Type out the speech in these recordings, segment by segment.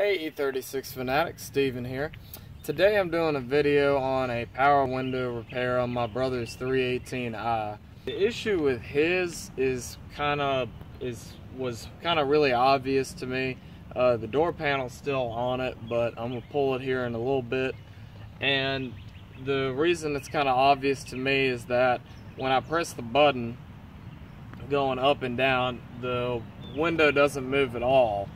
Hey E36 Fanatic, Steven here. Today I'm doing a video on a power window repair on my brother's 318i. The issue with his is kind of is was kind of really obvious to me. Uh, the door panel's still on it, but I'm gonna pull it here in a little bit. And the reason it's kind of obvious to me is that when I press the button going up and down, the window doesn't move at all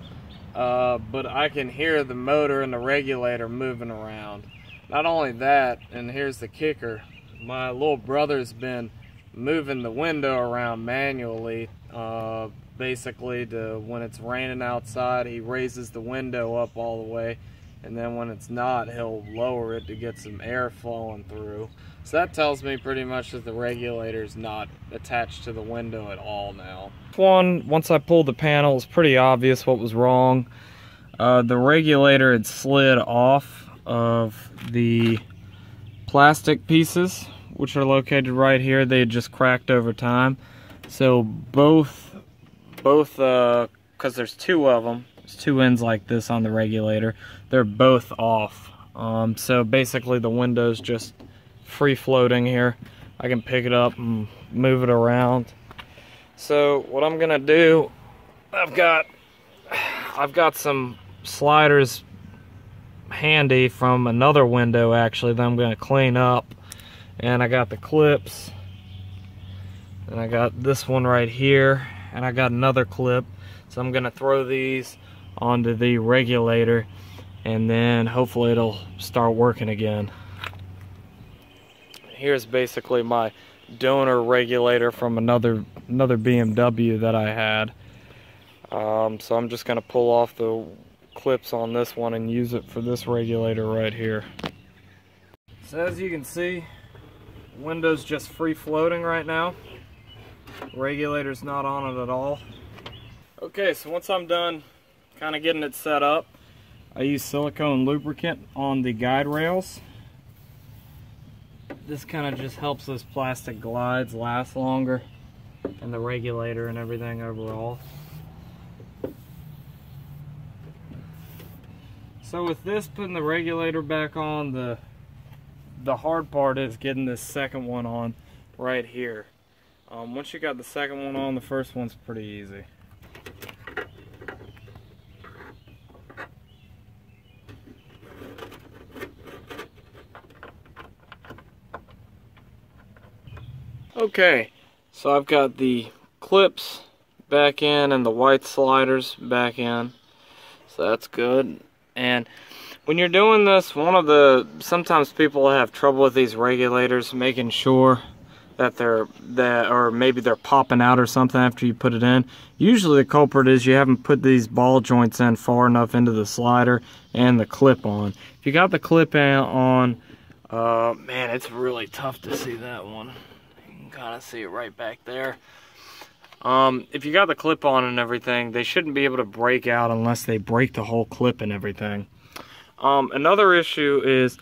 uh, but I can hear the motor and the regulator moving around. Not only that, and here's the kicker, my little brother's been moving the window around manually, uh, basically to when it's raining outside, he raises the window up all the way, and then when it's not, he'll lower it to get some air flowing through. So that tells me pretty much that the regulator's not attached to the window at all now. One, once I pulled the panel, it's pretty obvious what was wrong. Uh, the regulator had slid off of the plastic pieces, which are located right here. They had just cracked over time. So both, both, uh, cause there's two of them, there's two ends like this on the regulator. They're both off. Um, so basically the window's just free floating here. I can pick it up and move it around. So what I'm gonna do, I've got, I've got some sliders handy from another window actually that I'm gonna clean up. And I got the clips, and I got this one right here, and I got another clip. So I'm gonna throw these onto the regulator and then hopefully it'll start working again here's basically my donor regulator from another another BMW that I had. Um, so I'm just going to pull off the clips on this one and use it for this regulator right here. So as you can see, window's just free floating right now. Regulator's not on it at all. Okay, so once I'm done kind of getting it set up, I use silicone lubricant on the guide rails this kind of just helps those plastic glides last longer and the regulator and everything overall. So with this putting the regulator back on, the the hard part is getting this second one on right here. Um, once you got the second one on, the first one's pretty easy. Okay, so I've got the clips back in and the white sliders back in. So that's good. And when you're doing this, one of the, sometimes people have trouble with these regulators, making sure that they're, that, or maybe they're popping out or something after you put it in. Usually the culprit is you haven't put these ball joints in far enough into the slider and the clip on. If you got the clip on, uh, man, it's really tough to see that one kind of see it right back there. Um, if you got the clip on and everything, they shouldn't be able to break out unless they break the whole clip and everything. Um, another issue is,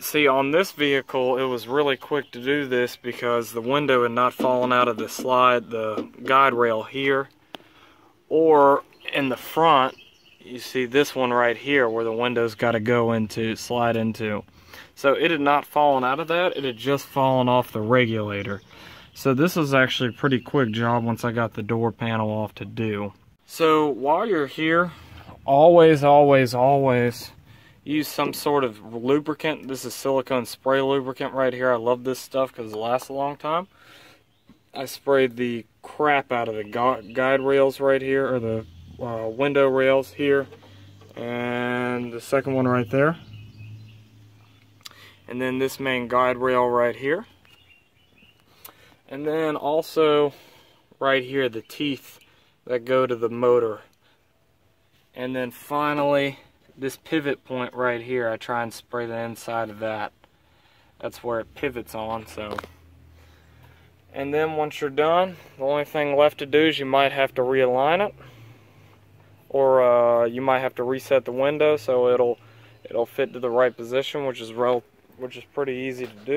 see on this vehicle, it was really quick to do this because the window had not fallen out of the slide, the guide rail here, or in the front, you see this one right here where the window's got to go into, slide into. So it had not fallen out of that, it had just fallen off the regulator. So this was actually a pretty quick job once I got the door panel off to do. So while you're here, always, always, always use some sort of lubricant. This is silicone spray lubricant right here. I love this stuff because it lasts a long time. I sprayed the crap out of the guide rails right here, or the uh, window rails here, and the second one right there. And then this main guide rail right here. And then also right here the teeth that go to the motor. And then finally this pivot point right here. I try and spray the inside of that. That's where it pivots on so. And then once you're done the only thing left to do is you might have to realign it or uh, you might have to reset the window so it'll it'll fit to the right position which is rel which is pretty easy to do.